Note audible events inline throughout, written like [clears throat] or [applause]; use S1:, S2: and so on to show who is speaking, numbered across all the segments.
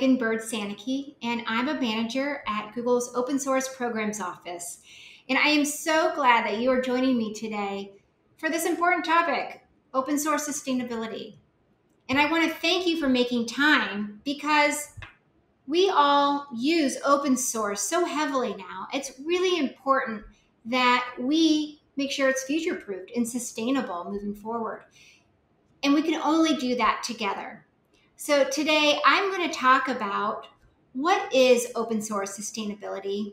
S1: Megan Byrd Sanicki, and I'm a manager at Google's Open Source Programs Office. And I am so glad that you are joining me today for this important topic open source sustainability. And I want to thank you for making time because we all use open source so heavily now. It's really important that we make sure it's future proofed and sustainable moving forward. And we can only do that together. So today I'm going to talk about what is open source sustainability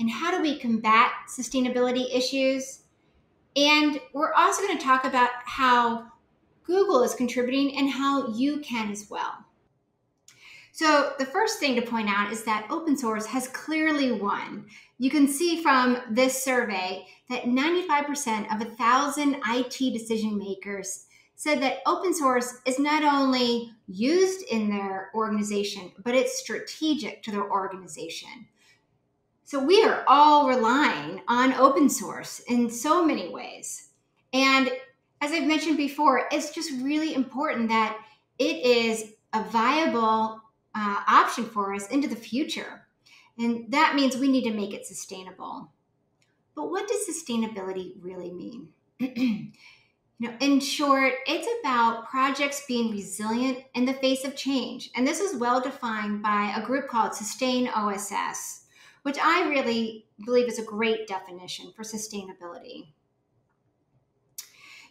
S1: and how do we combat sustainability issues. And we're also going to talk about how Google is contributing and how you can as well. So, the first thing to point out is that open source has clearly won. You can see from this survey that 95% of 1,000 IT decision makers said that open source is not only used in their organization, but it's strategic to their organization. So we are all relying on open source in so many ways. And as I've mentioned before, it's just really important that it is a viable uh, option for us into the future. And that means we need to make it sustainable. But what does sustainability really mean? [clears throat] You know, in short, it's about projects being resilient in the face of change. And this is well defined by a group called Sustain OSS, which I really believe is a great definition for sustainability.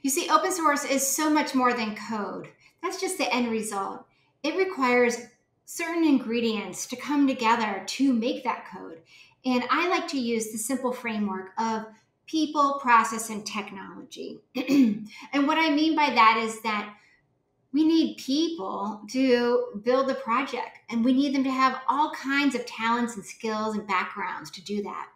S1: You see, open source is so much more than code. That's just the end result. It requires certain ingredients to come together to make that code. And I like to use the simple framework of people, process, and technology. [clears throat] and what I mean by that is that we need people to build the project, and we need them to have all kinds of talents and skills and backgrounds to do that.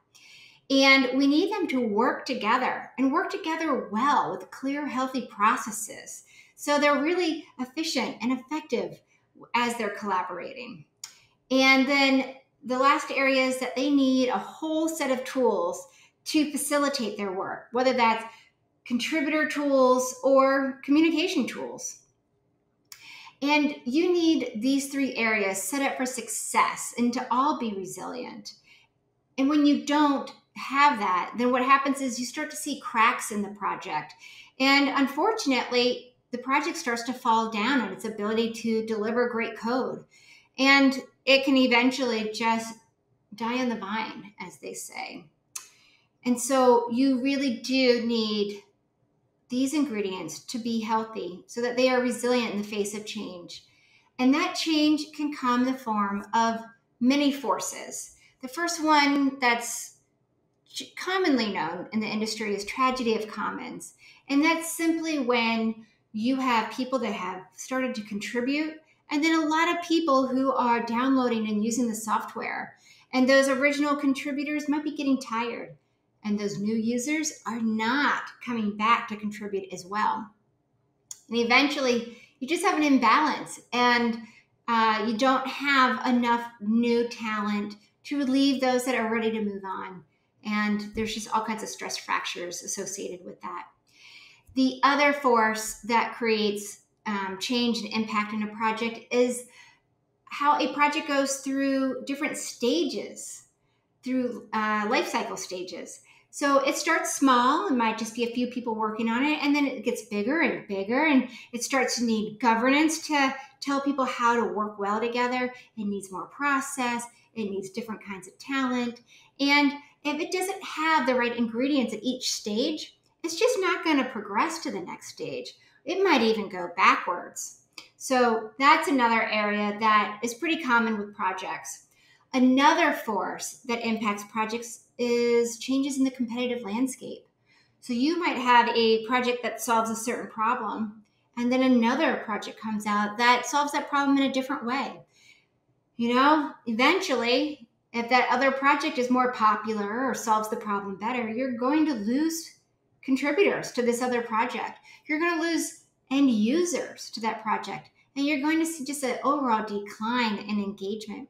S1: And we need them to work together and work together well with clear, healthy processes. So they're really efficient and effective as they're collaborating. And then the last area is that they need a whole set of tools to facilitate their work, whether that's contributor tools or communication tools. And you need these three areas set up for success and to all be resilient. And when you don't have that, then what happens is you start to see cracks in the project. And unfortunately, the project starts to fall down on its ability to deliver great code. And it can eventually just die on the vine, as they say. And so you really do need these ingredients to be healthy so that they are resilient in the face of change. And that change can come in the form of many forces. The first one that's commonly known in the industry is tragedy of commons. And that's simply when you have people that have started to contribute and then a lot of people who are downloading and using the software. And those original contributors might be getting tired and those new users are not coming back to contribute as well. And eventually, you just have an imbalance and uh, you don't have enough new talent to relieve those that are ready to move on. And there's just all kinds of stress fractures associated with that. The other force that creates um, change and impact in a project is how a project goes through different stages, through uh, life cycle stages. So it starts small, it might just be a few people working on it, and then it gets bigger and bigger, and it starts to need governance to tell people how to work well together. It needs more process, it needs different kinds of talent. And if it doesn't have the right ingredients at each stage, it's just not going to progress to the next stage. It might even go backwards. So that's another area that is pretty common with projects. Another force that impacts projects is changes in the competitive landscape. So you might have a project that solves a certain problem, and then another project comes out that solves that problem in a different way. You know, eventually, if that other project is more popular or solves the problem better, you're going to lose contributors to this other project. You're going to lose end users to that project, and you're going to see just an overall decline in engagement.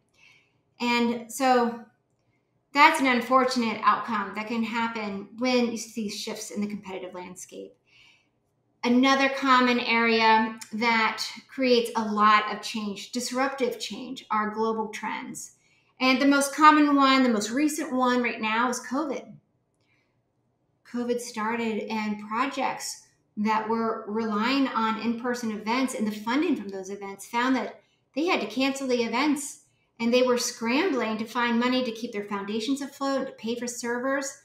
S1: And so that's an unfortunate outcome that can happen when you see shifts in the competitive landscape. Another common area that creates a lot of change, disruptive change, are global trends. And the most common one, the most recent one right now is COVID. COVID started, and projects that were relying on in person events and the funding from those events found that they had to cancel the events and they were scrambling to find money to keep their foundations afloat, and to pay for servers.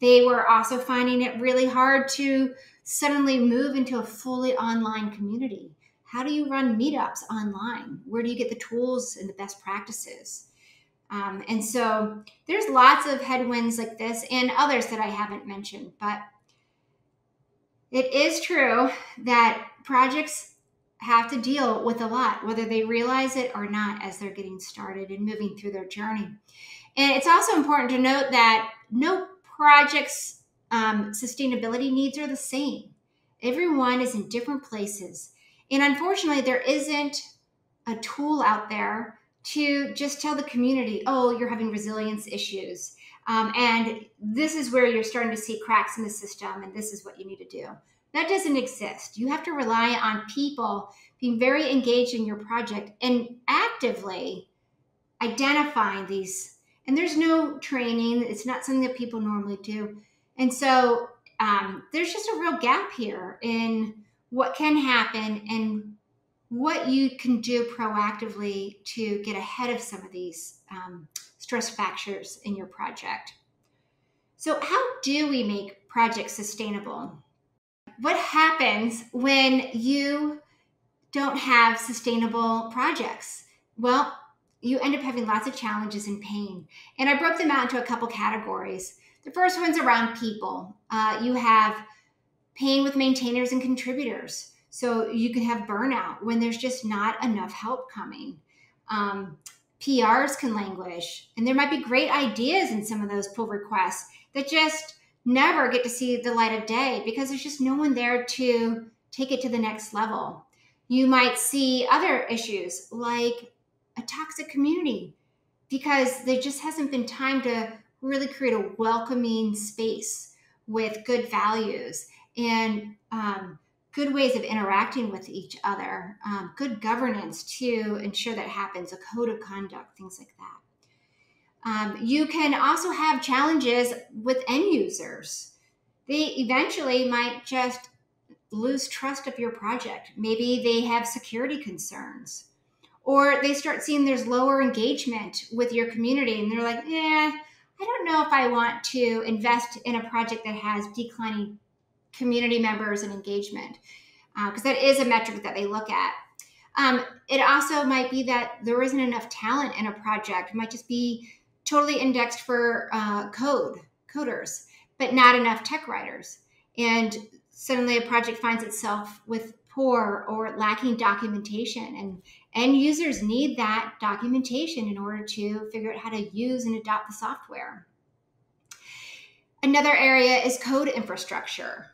S1: They were also finding it really hard to suddenly move into a fully online community. How do you run meetups online? Where do you get the tools and the best practices? Um, and so there's lots of headwinds like this and others that I haven't mentioned, but it is true that projects have to deal with a lot, whether they realize it or not, as they're getting started and moving through their journey. And it's also important to note that no project's um, sustainability needs are the same. Everyone is in different places. And unfortunately, there isn't a tool out there to just tell the community, oh, you're having resilience issues. Um, and this is where you're starting to see cracks in the system, and this is what you need to do. That doesn't exist. You have to rely on people being very engaged in your project and actively identifying these. And there's no training, it's not something that people normally do. And so um, there's just a real gap here in what can happen and what you can do proactively to get ahead of some of these um, stress factors in your project. So, how do we make projects sustainable? What happens when you don't have sustainable projects? Well, you end up having lots of challenges and pain. And I broke them out into a couple categories. The first one's around people. Uh, you have pain with maintainers and contributors. So you can have burnout when there's just not enough help coming. Um, PRs can languish, and there might be great ideas in some of those pull requests that just never get to see the light of day because there's just no one there to take it to the next level. You might see other issues like a toxic community because there just hasn't been time to really create a welcoming space with good values and um, good ways of interacting with each other, um, good governance to ensure that happens, a code of conduct, things like that. Um, you can also have challenges with end users. They eventually might just lose trust of your project. Maybe they have security concerns, or they start seeing there's lower engagement with your community, and they're like, "Yeah, I don't know if I want to invest in a project that has declining community members and engagement, because uh, that is a metric that they look at. Um, it also might be that there isn't enough talent in a project. It might just be totally indexed for uh, code coders, but not enough tech writers. And suddenly a project finds itself with poor or lacking documentation and end users need that documentation in order to figure out how to use and adopt the software another area is code infrastructure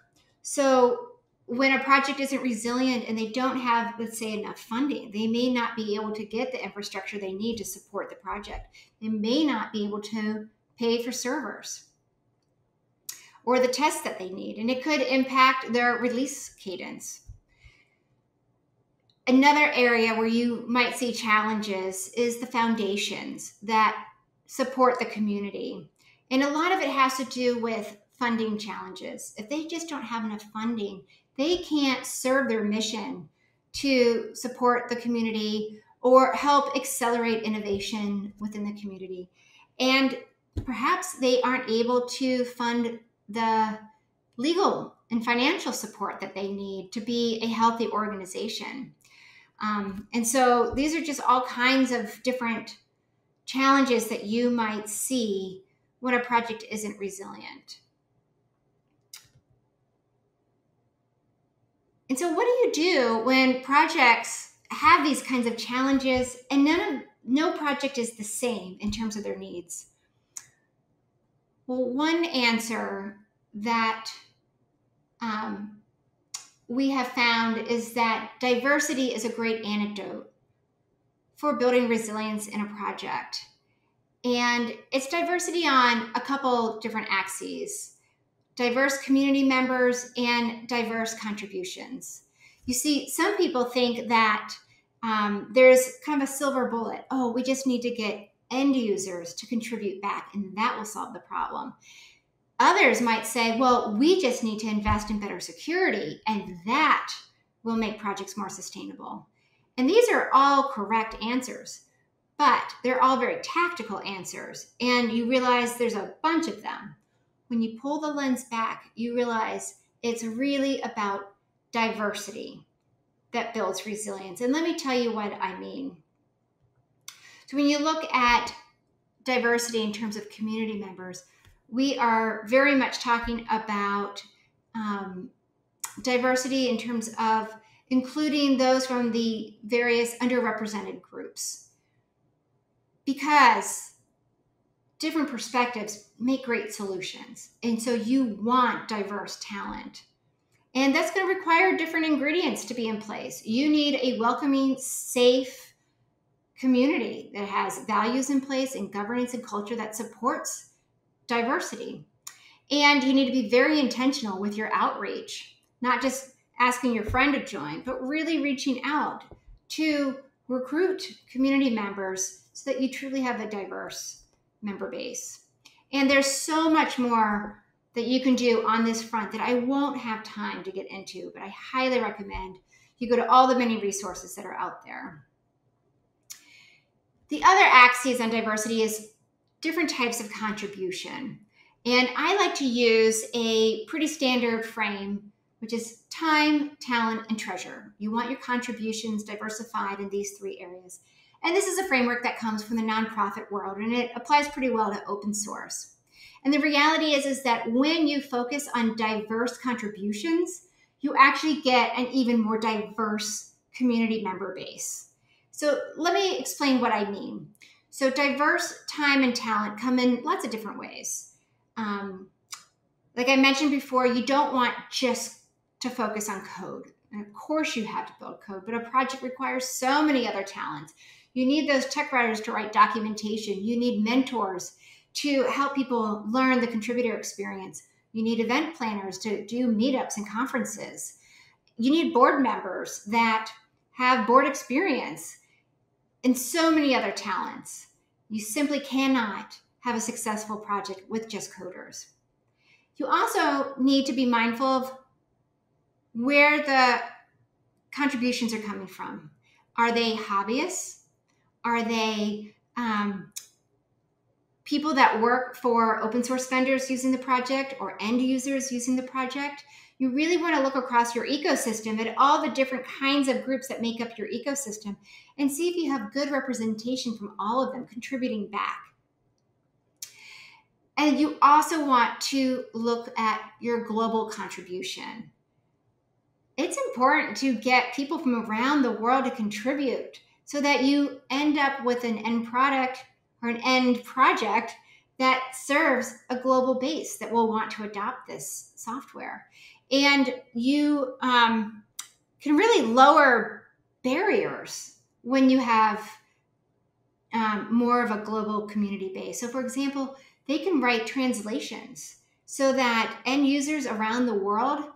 S1: so when a project isn't resilient and they don't have, let's say, enough funding, they may not be able to get the infrastructure they need to support the project. They may not be able to pay for servers or the tests that they need, and it could impact their release cadence. Another area where you might see challenges is the foundations that support the community. And a lot of it has to do with funding challenges. If they just don't have enough funding, they can't serve their mission to support the community or help accelerate innovation within the community. And perhaps they aren't able to fund the legal and financial support that they need to be a healthy organization. Um, and so these are just all kinds of different challenges that you might see when a project isn't resilient. And so, what do you do when projects have these kinds of challenges and none of no project is the same in terms of their needs? Well, one answer that um, we have found is that diversity is a great antidote for building resilience in a project. And it's diversity on a couple different axes diverse community members, and diverse contributions. You see, some people think that um, there's kind of a silver bullet. Oh, we just need to get end users to contribute back, and that will solve the problem. Others might say, well, we just need to invest in better security, and that will make projects more sustainable. And these are all correct answers, but they're all very tactical answers. And you realize there's a bunch of them. When you pull the lens back, you realize it's really about diversity that builds resilience. And let me tell you what I mean. So, when you look at diversity in terms of community members, we are very much talking about um, diversity in terms of including those from the various underrepresented groups. Because different perspectives make great solutions. And so you want diverse talent. And that's going to require different ingredients to be in place. You need a welcoming, safe community that has values in place and governance and culture that supports diversity. And you need to be very intentional with your outreach, not just asking your friend to join, but really reaching out to recruit community members so that you truly have a diverse member base. And there's so much more that you can do on this front that I won't have time to get into, but I highly recommend you go to all the many resources that are out there. The other axis on diversity is different types of contribution. And I like to use a pretty standard frame, which is time, talent, and treasure. You want your contributions diversified in these three areas. And this is a framework that comes from the nonprofit world, and it applies pretty well to open source. And the reality is, is that when you focus on diverse contributions, you actually get an even more diverse community member base. So let me explain what I mean. So diverse time and talent come in lots of different ways. Um, like I mentioned before, you don't want just to focus on code. And of course, you have to build code, but a project requires so many other talents. You need those tech writers to write documentation. You need mentors to help people learn the contributor experience. You need event planners to do meetups and conferences. You need board members that have board experience and so many other talents. You simply cannot have a successful project with just coders. You also need to be mindful of where the contributions are coming from. Are they hobbyists? Are they um, people that work for open source vendors using the project or end users using the project. You really want to look across your ecosystem at all the different kinds of groups that make up your ecosystem and see if you have good representation from all of them contributing back. And you also want to look at your global contribution. It's important to get people from around the world to contribute so that you end up with an end product or an end project that serves a global base that will want to adopt this software. And you um, can really lower barriers when you have um, more of a global community base. So, for example, they can write translations so that end users around the world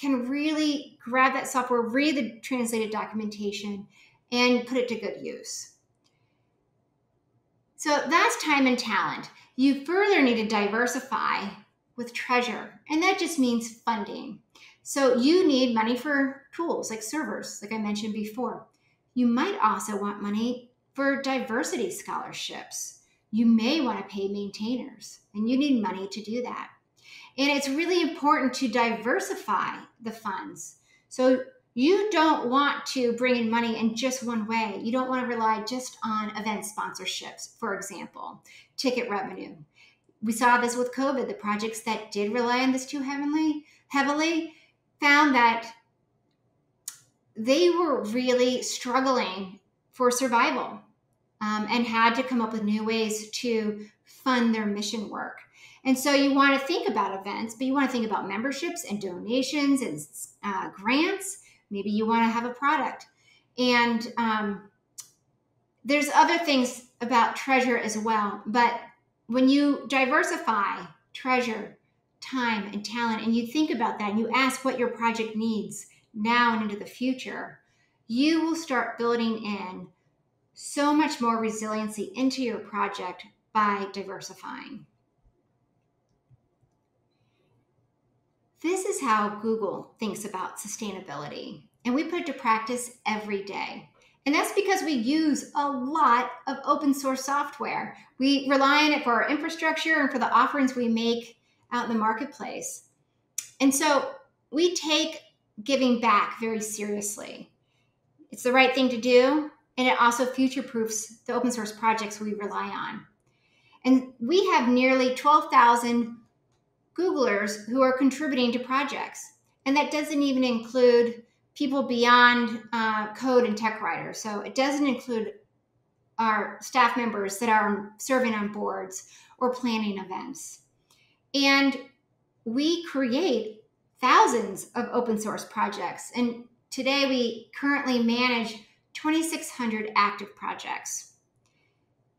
S1: can really grab that software, read the translated documentation, and put it to good use. So that's time and talent. You further need to diversify with treasure, and that just means funding. So you need money for tools like servers, like I mentioned before. You might also want money for diversity scholarships. You may want to pay maintainers, and you need money to do that. And it's really important to diversify the funds. So you don't want to bring in money in just one way. You don't want to rely just on event sponsorships, for example, ticket revenue. We saw this with COVID. The projects that did rely on this too heavily, heavily found that they were really struggling for survival um, and had to come up with new ways to fund their mission work. And so you want to think about events, but you want to think about memberships and donations and uh, grants Maybe you want to have a product. And um, there's other things about treasure as well. But when you diversify treasure, time and talent and you think about that and you ask what your project needs now and into the future, you will start building in so much more resiliency into your project by diversifying. This is how Google thinks about sustainability, and we put it to practice every day. And that's because we use a lot of open source software. We rely on it for our infrastructure and for the offerings we make out in the marketplace. And so we take giving back very seriously. It's the right thing to do, and it also future proofs the open source projects we rely on. And we have nearly 12,000 Googlers who are contributing to projects. And that doesn't even include people beyond uh, code and tech writers. So it doesn't include our staff members that are serving on boards or planning events. And we create thousands of open source projects. And today we currently manage 2,600 active projects.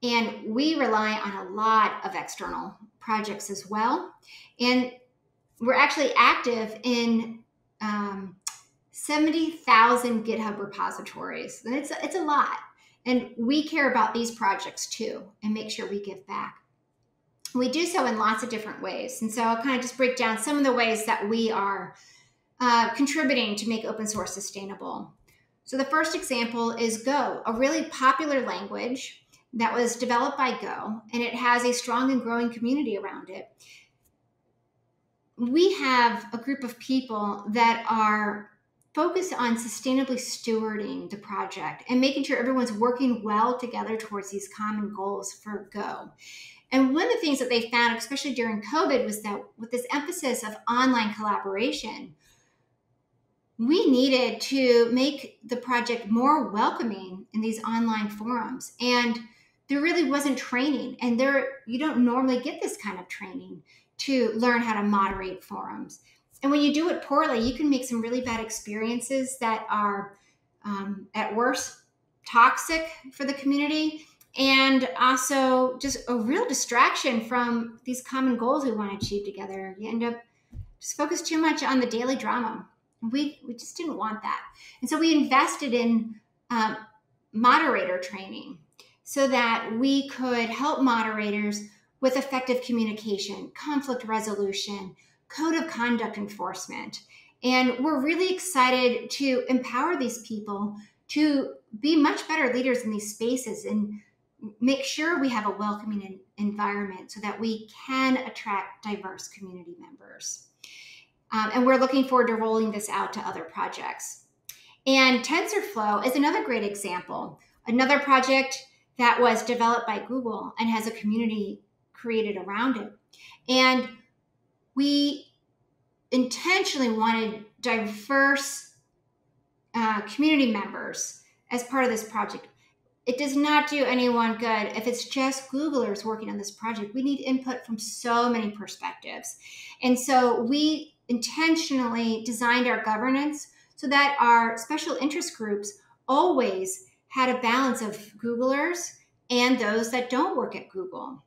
S1: And we rely on a lot of external projects as well. And we're actually active in um, 70,000 GitHub repositories. And it's, it's a lot. And we care about these projects too and make sure we give back. We do so in lots of different ways. And so I'll kind of just break down some of the ways that we are uh, contributing to make open source sustainable. So the first example is Go, a really popular language that was developed by Go, and it has a strong and growing community around it. We have a group of people that are focused on sustainably stewarding the project and making sure everyone's working well together towards these common goals for Go. And one of the things that they found, especially during COVID, was that with this emphasis of online collaboration, we needed to make the project more welcoming in these online forums. And there really wasn't training. And there you don't normally get this kind of training to learn how to moderate forums. And when you do it poorly, you can make some really bad experiences that are um, at worst toxic for the community and also just a real distraction from these common goals we want to achieve together. You end up just focused too much on the daily drama. We, we just didn't want that. And so we invested in um, moderator training so that we could help moderators with effective communication, conflict resolution, code of conduct enforcement. And we're really excited to empower these people to be much better leaders in these spaces and make sure we have a welcoming environment so that we can attract diverse community members. Um, and we're looking forward to rolling this out to other projects. And TensorFlow is another great example, another project that was developed by Google and has a community created around it. And we intentionally wanted diverse uh, community members as part of this project it does not do anyone good if it's just Googlers working on this project. We need input from so many perspectives. And so we intentionally designed our governance so that our special interest groups always had a balance of Googlers and those that don't work at Google.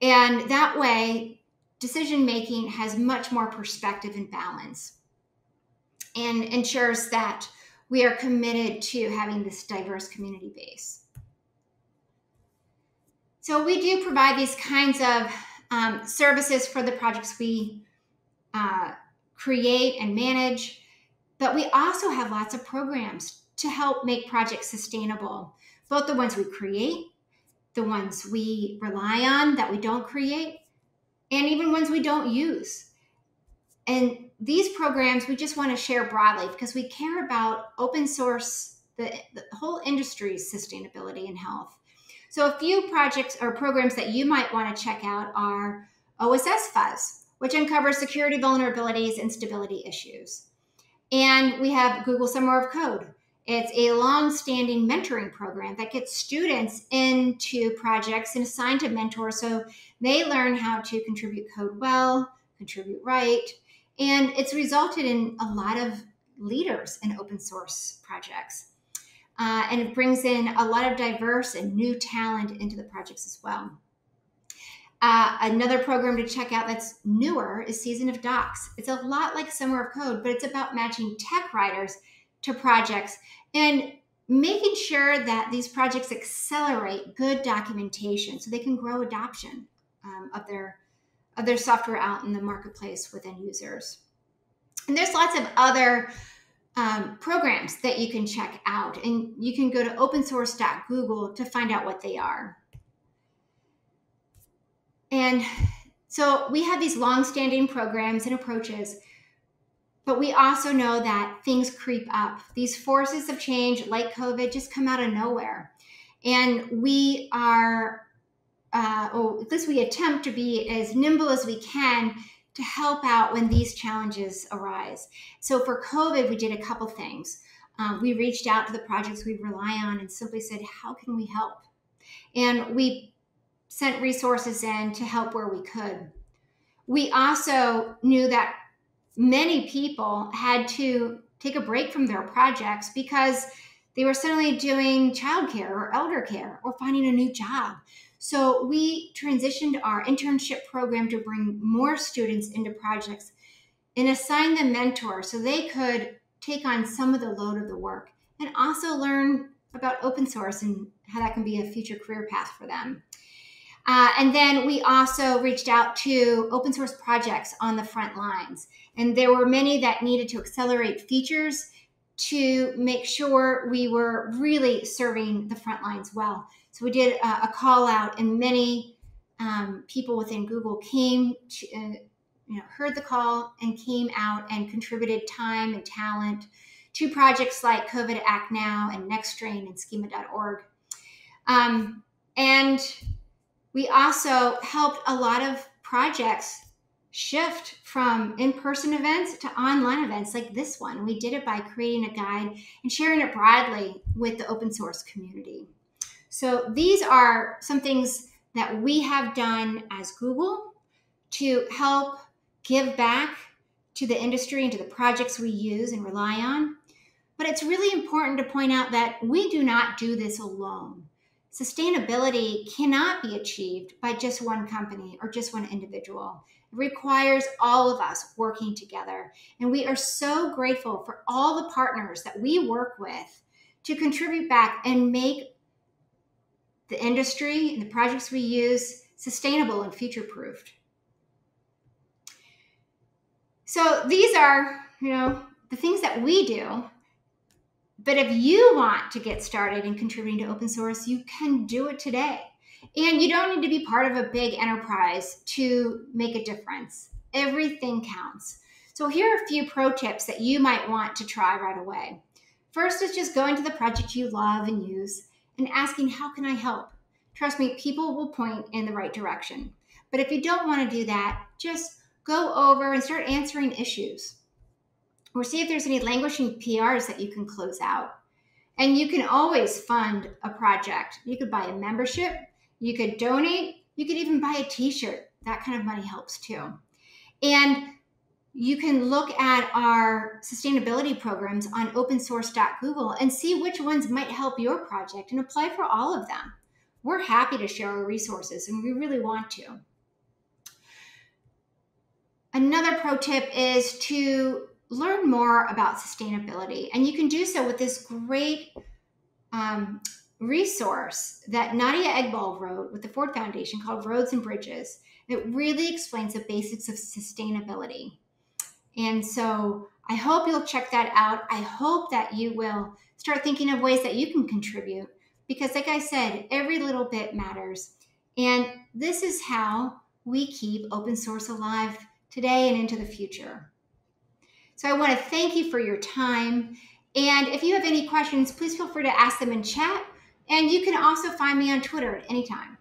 S1: And that way, decision making has much more perspective and balance and ensures that we are committed to having this diverse community base. So we do provide these kinds of um, services for the projects we uh, create and manage, but we also have lots of programs to help make projects sustainable, both the ones we create, the ones we rely on that we don't create, and even ones we don't use. And these programs we just want to share broadly because we care about open source, the, the whole industry's sustainability and health. So, a few projects or programs that you might want to check out are OSS Fuzz, which uncovers security vulnerabilities and stability issues. And we have Google Summer of Code. It's a long standing mentoring program that gets students into projects and assigned to mentors so they learn how to contribute code well, contribute right, and it's resulted in a lot of leaders in open source projects. Uh, and it brings in a lot of diverse and new talent into the projects as well. Uh, another program to check out that's newer is Season of Docs. It's a lot like Summer of Code, but it's about matching tech writers to projects and making sure that these projects accelerate good documentation so they can grow adoption um, of their of their software out in the marketplace with end users. And there's lots of other um, programs that you can check out, and you can go to opensource.google to find out what they are. And so we have these long-standing programs and approaches, but we also know that things creep up. These forces of change, like COVID, just come out of nowhere. And we are, uh, or at least we attempt to be as nimble as we can to help out when these challenges arise. So for COVID, we did a couple things. Um, we reached out to the projects we rely on and simply said, How can we help? And we sent resources in to help where we could. We also knew that many people had to take a break from their projects because they were suddenly doing childcare or elder care or finding a new job. So we transitioned our internship program to bring more students into projects and assign them mentors so they could take on some of the load of the work and also learn about open source and how that can be a future career path for them. Uh, and then we also reached out to open source projects on the front lines. And there were many that needed to accelerate features to make sure we were really serving the front lines well. So we did a, a call out, and many um, people within Google came to, uh, you know, heard the call and came out and contributed time and talent to projects like COVID Act Now and Nextstrain and Schema.org. Um, and we also helped a lot of projects shift from in-person events to online events like this one. We did it by creating a guide and sharing it broadly with the open source community. So these are some things that we have done as Google to help give back to the industry and to the projects we use and rely on. But it's really important to point out that we do not do this alone. Sustainability cannot be achieved by just one company or just one individual. It requires all of us working together. And we are so grateful for all the partners that we work with to contribute back and make the industry and the projects we use sustainable and future proofed. So these are, you know, the things that we do. But if you want to get started in contributing to open source, you can do it today. And you don't need to be part of a big enterprise to make a difference. Everything counts. So here are a few pro tips that you might want to try right away. First is just going to the project you love and use and asking, How can I help? Trust me, people will point in the right direction. But if you don't want to do that, just go over and start answering issues or see if there's any languishing PRs that you can close out. And you can always fund a project. You could buy a membership, you could donate, you could even buy a t shirt. That kind of money helps too. And you can look at our sustainability programs on opensource.google and see which ones might help your project and apply for all of them. We're happy to share our resources and we really want to. Another pro tip is to learn more about sustainability. And you can do so with this great um, resource that Nadia Eghbal wrote with the Ford Foundation called Roads and Bridges. It really explains the basics of sustainability. And so I hope you'll check that out. I hope that you will start thinking of ways that you can contribute because, like I said, every little bit matters. And this is how we keep open source alive today and into the future. So I want to thank you for your time. And if you have any questions, please feel free to ask them in chat. And you can also find me on Twitter at any time.